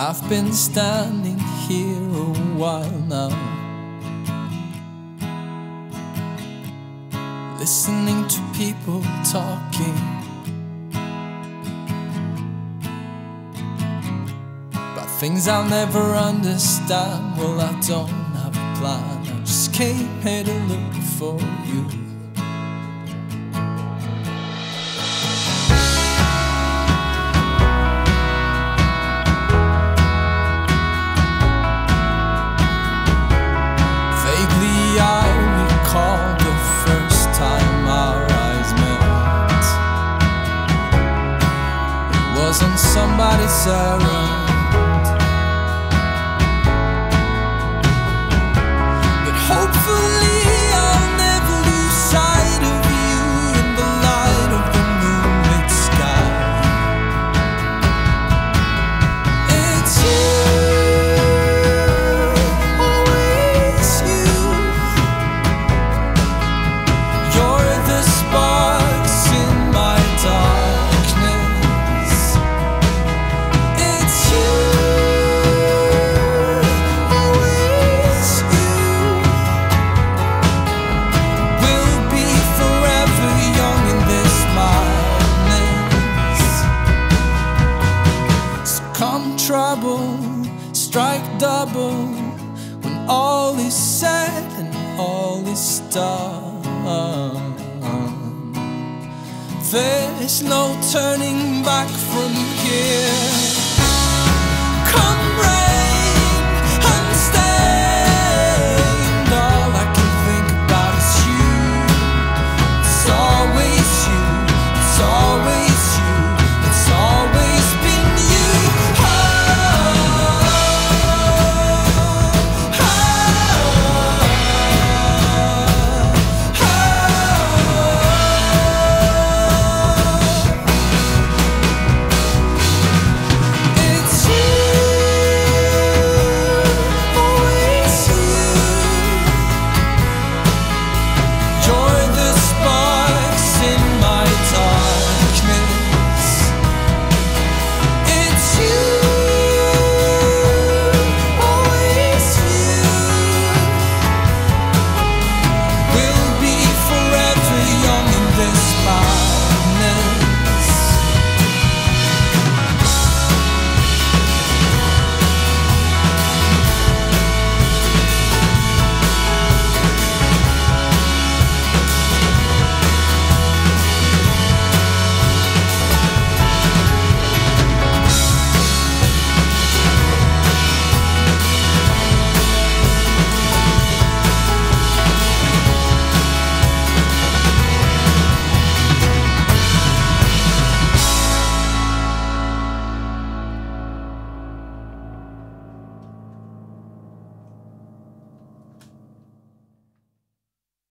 I've been standing here a while now, listening to people talking. About things I'll never understand. Well, I don't have a plan. I just came here to look for you. Somebody's errand. Strike double when all is said and all is done. There's no turning back from here.